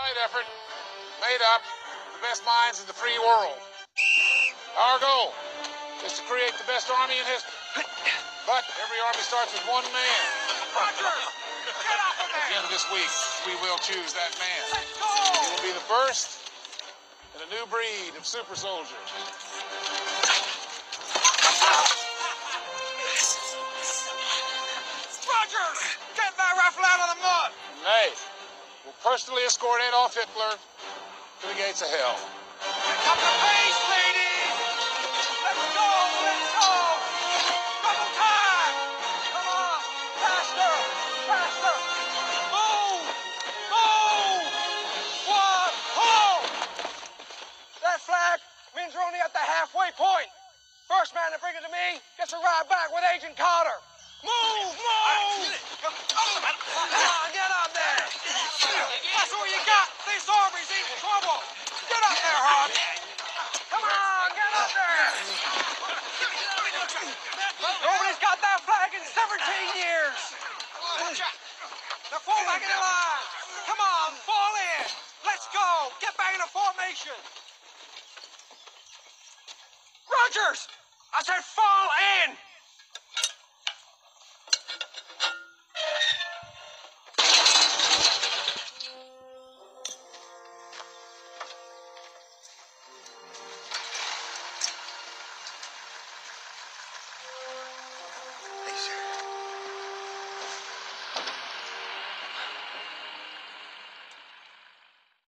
Allied effort made up the best minds in the free world. Our goal is to create the best army in history. But every army starts with one man. Rogers, get off of At the end of this week, we will choose that man. He will be the first in a new breed of super soldiers. Rogers, get that rifle out of the mud. Will personally escort Adolf Hitler to the gates of hell. Pick up the pace, ladies. Let's go, let's go. Double time. Come on, faster, faster. Move, move. One, hold. That flag means we're only at the halfway point. First man to bring it to me gets a ride back with Agent Carter. Move, move. Come on, get up there. That's all you got. This army's in trouble. Get up there, Hart. Come on, get up there. Nobody's got that flag in 17 years. Now fall back in the line. Come on, fall in. Let's go. Get back into formation. Rogers, I said fall